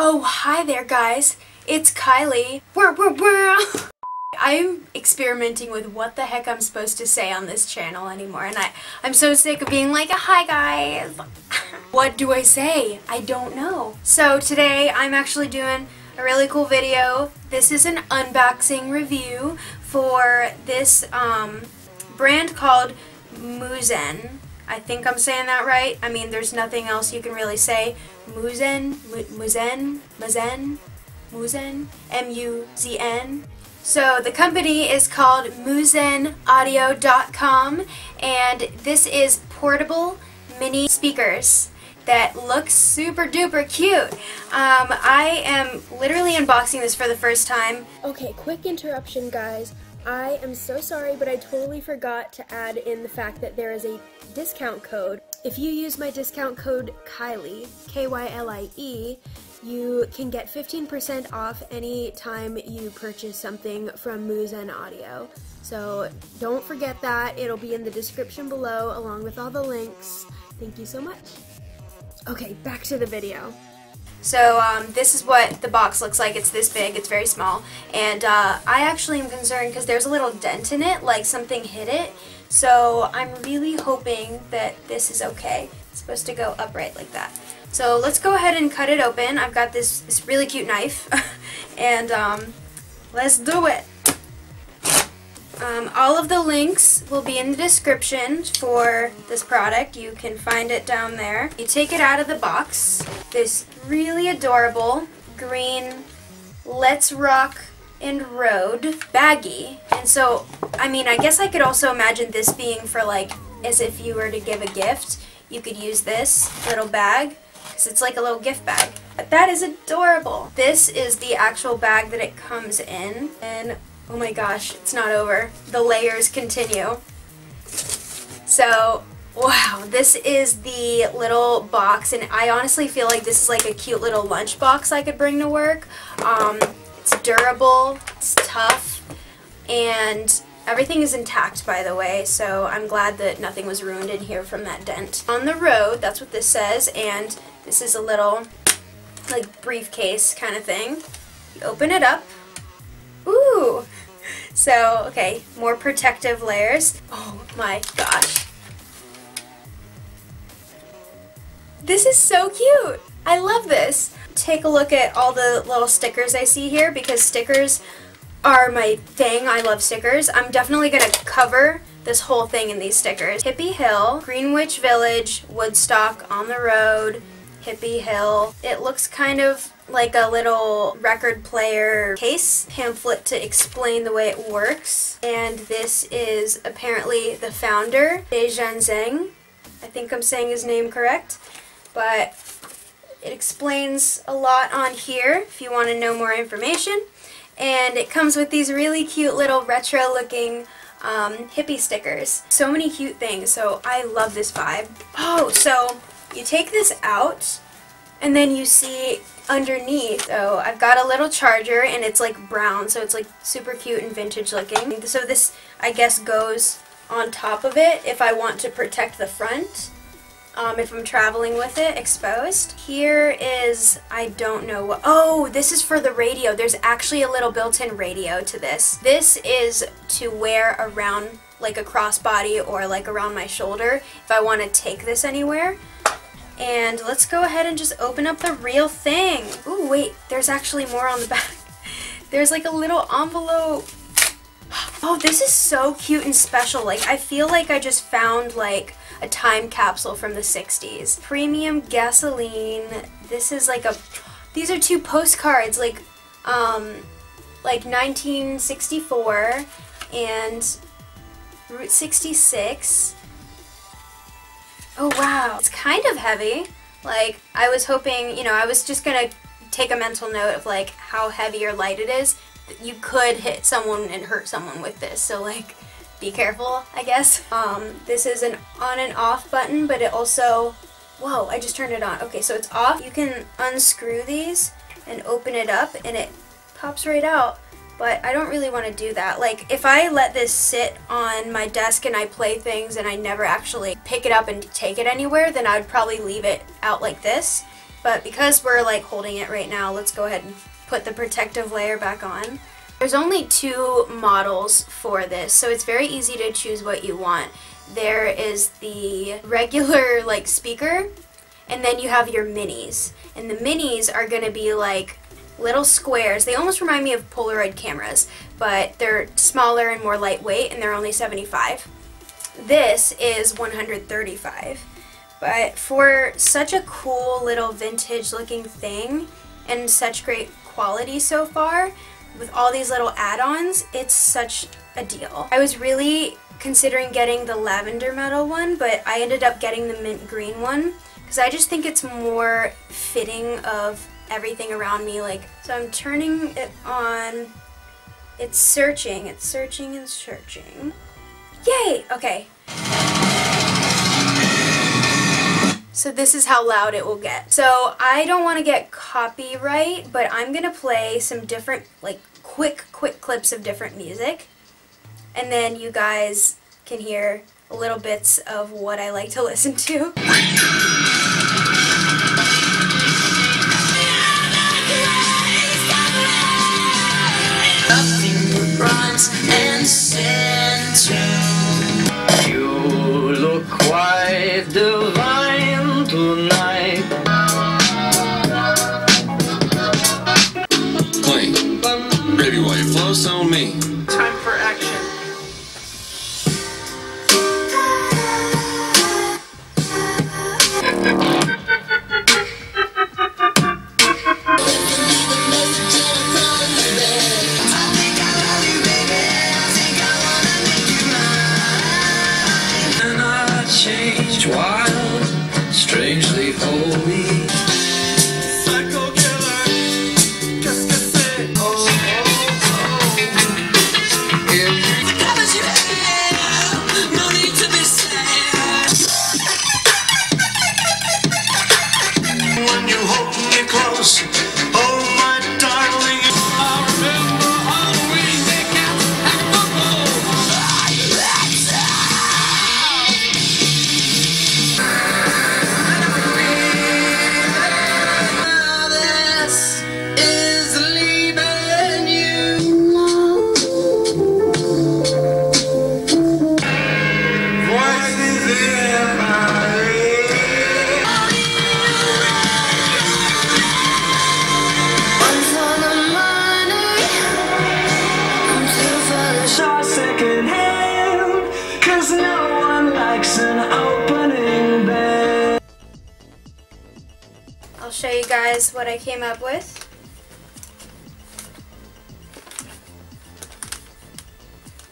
Oh, hi there, guys. It's Kylie. I'm experimenting with what the heck I'm supposed to say on this channel anymore, and I, I'm so sick of being like, hi guys. what do I say? I don't know. So today I'm actually doing a really cool video. This is an unboxing review for this um, brand called Muzen. I think I'm saying that right. I mean, there's nothing else you can really say. Muzen, Muzen, Muzen, Muzen, M-U-Z-N. So the company is called MuzenAudio.com and this is portable mini speakers that look super duper cute. Um, I am literally unboxing this for the first time. Okay, quick interruption guys. I am so sorry, but I totally forgot to add in the fact that there is a discount code. If you use my discount code Kylie, K-Y-L-I-E, you can get 15% off any time you purchase something from Muzen Audio. So don't forget that. It'll be in the description below along with all the links. Thank you so much. Okay, back to the video. So um, this is what the box looks like. It's this big, it's very small. And uh, I actually am concerned because there's a little dent in it, like something hit it. So I'm really hoping that this is okay. It's supposed to go upright like that. So let's go ahead and cut it open. I've got this, this really cute knife. and um, let's do it. Um, all of the links will be in the description for this product. You can find it down there. You take it out of the box. This really adorable green Let's Rock and Road baggie. And so, I mean, I guess I could also imagine this being for like, as if you were to give a gift. You could use this little bag because it's like a little gift bag. But that is adorable. This is the actual bag that it comes in. And Oh my gosh, it's not over. The layers continue. So, wow, this is the little box, and I honestly feel like this is like a cute little lunch box I could bring to work. Um, it's durable, it's tough, and everything is intact, by the way, so I'm glad that nothing was ruined in here from that dent. On the road, that's what this says, and this is a little, like, briefcase kind of thing. You open it up. So, okay, more protective layers. Oh my gosh. This is so cute. I love this. Take a look at all the little stickers I see here because stickers are my thing. I love stickers. I'm definitely going to cover this whole thing in these stickers. Hippie Hill, Greenwich Village, Woodstock, On the Road, Hippie Hill. It looks kind of like a little record player case pamphlet to explain the way it works. And this is apparently the founder, Dejan Zeng. I think I'm saying his name correct. But it explains a lot on here if you want to know more information. And it comes with these really cute little retro looking um, hippie stickers. So many cute things, so I love this vibe. Oh, so you take this out and then you see underneath, oh, I've got a little charger and it's like brown, so it's like super cute and vintage looking. So this, I guess, goes on top of it if I want to protect the front. Um, if I'm traveling with it exposed. Here is, I don't know what, oh, this is for the radio. There's actually a little built-in radio to this. This is to wear around like a crossbody or like around my shoulder if I want to take this anywhere. And let's go ahead and just open up the real thing. Ooh, wait, there's actually more on the back. There's like a little envelope. Oh, this is so cute and special. Like, I feel like I just found like a time capsule from the 60s. Premium gasoline. This is like a, these are two postcards, like, um, like 1964 and Route 66. Oh wow, it's kind of heavy. Like, I was hoping, you know, I was just gonna take a mental note of like how heavy or light it is. You could hit someone and hurt someone with this, so like, be careful, I guess. Um, this is an on and off button, but it also, whoa, I just turned it on. Okay, so it's off. You can unscrew these and open it up and it pops right out but I don't really want to do that. Like, if I let this sit on my desk and I play things and I never actually pick it up and take it anywhere, then I would probably leave it out like this. But because we're like holding it right now, let's go ahead and put the protective layer back on. There's only two models for this, so it's very easy to choose what you want. There is the regular like speaker, and then you have your minis. And the minis are going to be like little squares. They almost remind me of Polaroid cameras, but they're smaller and more lightweight, and they're only 75. This is 135. But for such a cool little vintage looking thing and such great quality so far, with all these little add-ons, it's such a deal. I was really considering getting the lavender metal one, but I ended up getting the mint green one because I just think it's more fitting of everything around me. Like, so I'm turning it on. It's searching. It's searching and searching. Yay! Okay. So this is how loud it will get. So I don't want to get copyright, but I'm going to play some different, like, quick, quick clips of different music. And then you guys can hear little bits of what I like to listen to. Guys what I came up with.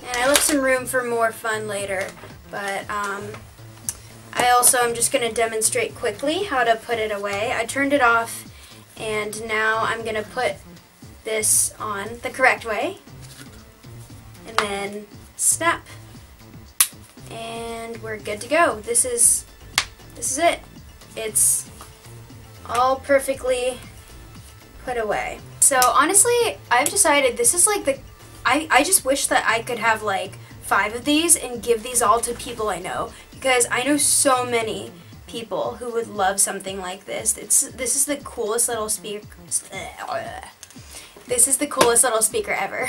And I left some room for more fun later, but um, I also am just going to demonstrate quickly how to put it away. I turned it off and now I'm going to put this on the correct way and then snap and we're good to go. This is this is it. It's all perfectly put away. So honestly, I've decided this is like the I, I just wish that I could have like five of these and give these all to people I know because I know so many people who would love something like this. It's this is the coolest little speaker. This is the coolest little speaker ever.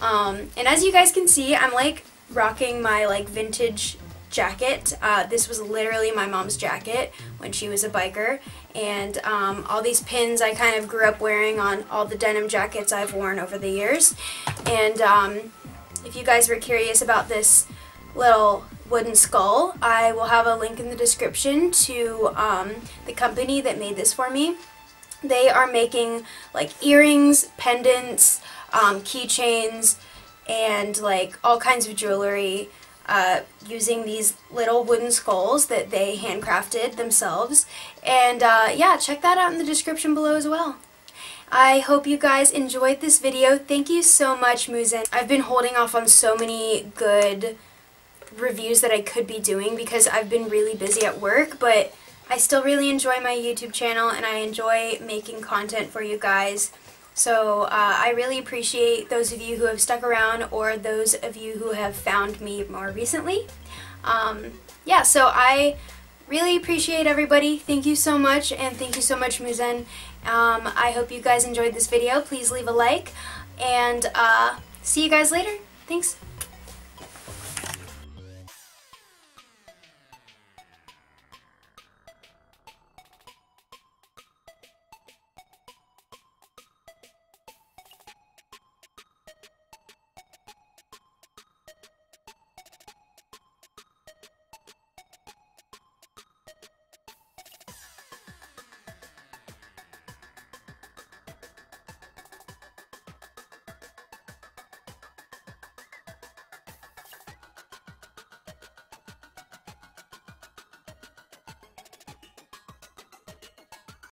Um, and as you guys can see, I'm like rocking my like vintage jacket. Uh, this was literally my mom's jacket when she was a biker. And um, all these pins I kind of grew up wearing on all the denim jackets I've worn over the years. And um, if you guys were curious about this little wooden skull, I will have a link in the description to um, the company that made this for me. They are making like earrings, pendants, um, keychains, and like all kinds of jewelry uh, using these little wooden skulls that they handcrafted themselves. And uh, yeah, check that out in the description below as well. I hope you guys enjoyed this video. Thank you so much, Muzen. I've been holding off on so many good reviews that I could be doing because I've been really busy at work, but I still really enjoy my YouTube channel and I enjoy making content for you guys. So uh, I really appreciate those of you who have stuck around or those of you who have found me more recently. Um, yeah, so I really appreciate everybody. Thank you so much, and thank you so much, Muzen. Um, I hope you guys enjoyed this video. Please leave a like, and uh, see you guys later. Thanks.